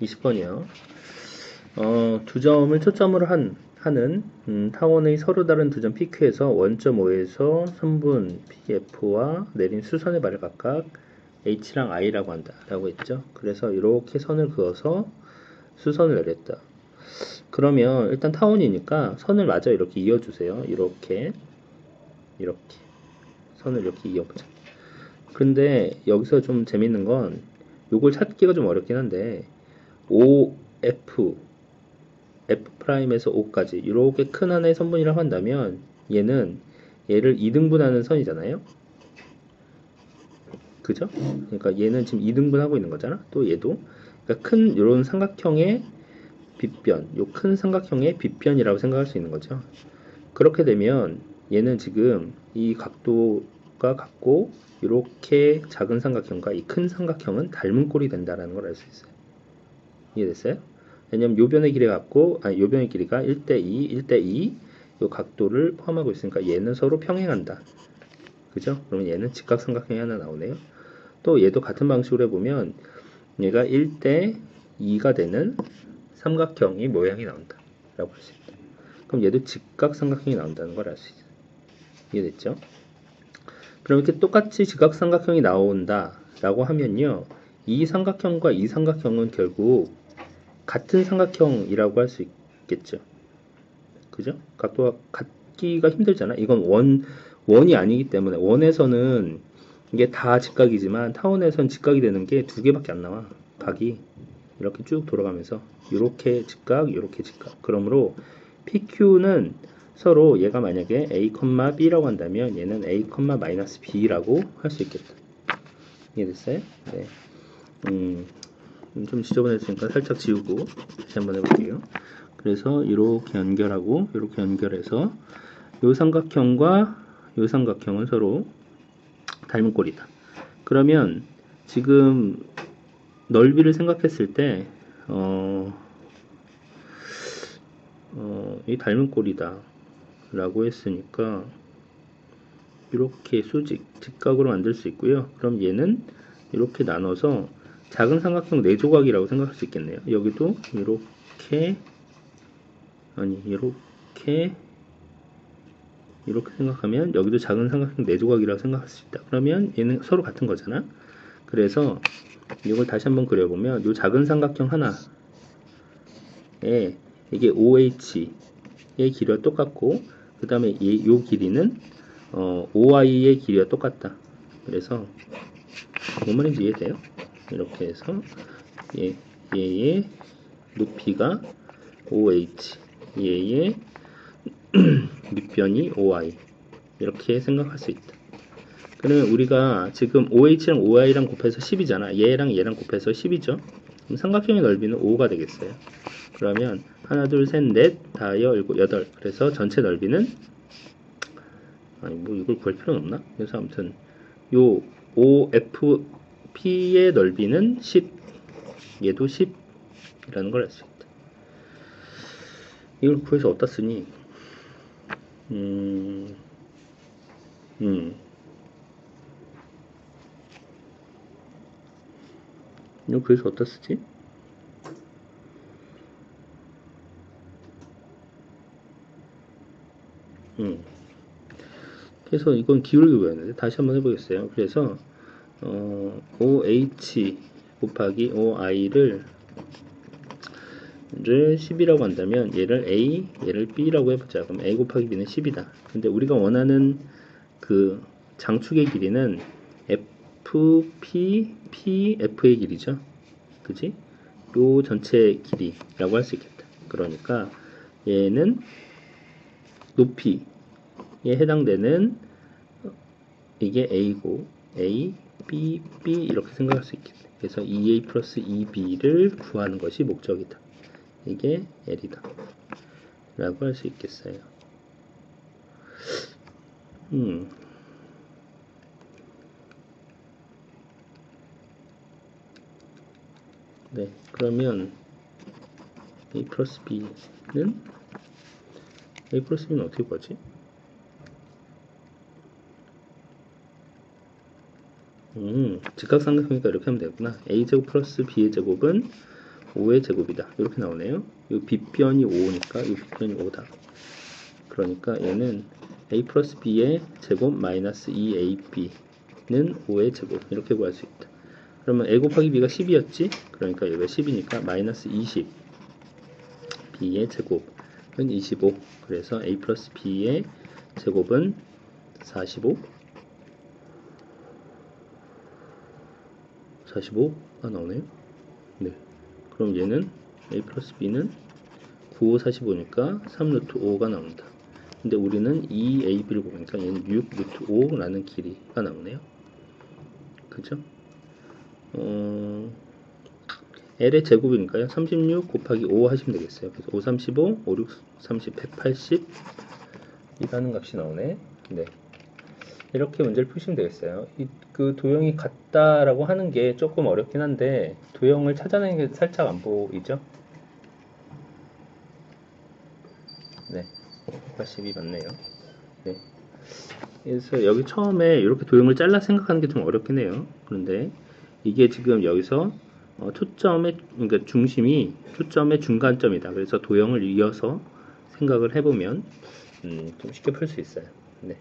20번이요. 어, 두 점을 초점으로 한, 하는 음, 타원의 서로 다른 두 점 PQ에서 원점 O에서 선분 PF와 내린 수선의 발을 각각 H랑 I라고 한다 라고 했죠. 그래서 이렇게 선을 그어서 수선을 내렸다. 그러면 일단 타원이니까 선을 마저 이렇게 이어주세요. 이렇게 이렇게 선을 이렇게 이어보자. 근데 여기서 좀 재밌는 건 요걸 찾기가 좀 어렵긴 한데 OF F'에서 O까지 이렇게 큰 하나의 선분이라고 한다면 얘는 얘를 2등분하는 선이잖아요. 그죠? 그러니까 얘는 지금 2등분하고 있는 거잖아. 또 얘도 그러니까 큰 이런 삼각형의 빗변, 요 큰 삼각형의 빗변이라고 생각할 수 있는 거죠. 그렇게 되면 얘는 지금 이 각도가 같고 이렇게 작은 삼각형과 이 큰 삼각형은 닮은 꼴이 된다라는 걸 알 수 있어요. 이해됐어요? 왜냐면 요 변의 길이 같고 아니 요 변의 길이가 1대2, 1대2 요 각도를 포함하고 있으니까 얘는 서로 평행한다. 그죠? 그러면 얘는 직각삼각형이 하나 나오네요. 또 얘도 같은 방식으로 해보면 얘가 1대 2가 되는 삼각형이 모양이 나온다. 라고 할수 있다. 그럼 얘도 직각삼각형이 나온다는 걸 알 수 있어요. 이해됐죠? 그럼 이렇게 똑같이 직각삼각형이 나온다. 라고 하면요. 이 삼각형과 이 삼각형은 결국 같은 삼각형이라고 할 수 있겠죠. 그죠? 각도가 같기가 힘들잖아. 이건 원, 원이 아니기 때문에 원에서는 이게 다 직각이지만 타원에선 직각이 되는 게 두 개밖에 안 나와. 각이 이렇게 쭉 돌아가면서 이렇게 직각, 이렇게 직각. 그러므로 PQ는 서로 얘가 만약에 A, B라고 한다면 얘는 A, B라고 할 수 있겠다. 이해됐어요? 네. 음, 좀 지저분했으니까 살짝 지우고 다시 한번 해볼게요. 그래서 이렇게 연결하고 이렇게 연결해서 이 삼각형과 이 삼각형은 서로 닮은 꼴이다. 그러면 지금 넓이를 생각했을 때 어, 어, 이 닮은 꼴이다 라고 했으니까 이렇게 수직 직각으로 만들 수 있고요. 그럼 얘는 이렇게 나눠서 작은 삼각형 4조각이라고 생각할 수 있겠네요. 여기도 이렇게 아니 이렇게 이렇게 생각하면 여기도 작은 삼각형 4조각이라고 생각할 수 있다. 그러면 얘는 서로 같은 거잖아. 그래서 이걸 다시 한번 그려보면 이 작은 삼각형 하나에 이게 OH의 길이와 똑같고 그 다음에 이 길이는 어, OI의 길이와 똑같다. 그래서 뭔 말인지 이해돼요? 이렇게 해서 얘, 얘의 높이가 OH 얘의 밑변이 OI 이렇게 생각할 수 있다. 그러면 우리가 지금 OH랑 OI랑 곱해서 10이잖아. 얘랑 얘랑 곱해서 10이죠. 그럼 삼각형의 넓이는 5가 되겠어요. 그러면 하나, 둘, 셋, 넷, 다여, 일곱, 여덟. 그래서 전체 넓이는 아니 뭐 이걸 구할 필요는 없나? 그래서 아무튼 요 OFP의 넓이는 10 얘도 10이라는 걸 알 수 있다. 이걸 구해서 어디다 쓰니? 음, 음. 이거 그래서 어디다 쓰지? 음. 그래서 이건 기울기 구했는데 다시 한번 해보겠어요. 그래서 어, OH 곱하기 OI를 를 10이라고 한다면 얘를 A, 얘를 B라고 해보자. 그럼 A 곱하기 B는 10이다. 근데 우리가 원하는 그 장축의 길이는 F, P, P, F의 길이죠. 그지? 요 전체 길이라고 할 수 있겠다. 그러니까 얘는 높이에 해당되는 이게 A고 A, B, B 이렇게 생각할 수 있겠다. 그래서 2A 플러스 2B를 구하는 것이 목적이다. 이게 L이다. 라고 할 수 있겠어요. 음. 네, 그러면 A 플러스 B는 A 플러스 B는 어떻게 구하지? 음, 직각삼각형이니까 이렇게 하면 되구나. A제곱 플러스 B의 제곱은 5의 제곱이다. 이렇게 나오네요. 이 빗변이 5니까 이 빗변이 5다. 그러니까 얘는 a 플러스 b의 제곱 마이너스 2ab는 5의 제곱 이렇게 구할 수 있다. 그러면 a 곱하기 b가 10이었지? 그러니까 여기가 10이니까 마이너스 20 b의 제곱은 25 그래서 a 플러스 b의 제곱은 45 45가 나오네요. 네. 그럼 얘는 a 플러스 b는 9, 5, 45니까 3 루트 5가 나온다. 근데 우리는 2ab를 보니까 얘는 6 루트 5라는 길이가 나오네요. 그죠? 어, L의 제곱이니까요. 36 곱하기 5 하시면 되겠어요. 그래서 5, 35, 5, 6, 30, 180 이라는 값이 나오네. 네. 이렇게 문제를 푸시면 되겠어요. 이, 그 도형이 같다라고 하는 게 조금 어렵긴 한데 도형을 찾아내는 게 살짝 안 보이죠? 네. 180이 맞네요. 네. 그래서 여기 처음에 이렇게 도형을 잘라 생각하는 게 좀 어렵긴 해요. 그런데 이게 지금 여기서 어, 초점의 그러니까 중심이 초점의 중간점이다. 그래서 도형을 이어서 생각을 해보면 음, 좀 쉽게 풀 수 있어요. 네.